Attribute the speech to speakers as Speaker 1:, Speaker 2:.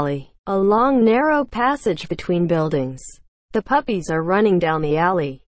Speaker 1: alley. A long narrow passage between buildings. The puppies are running down the alley.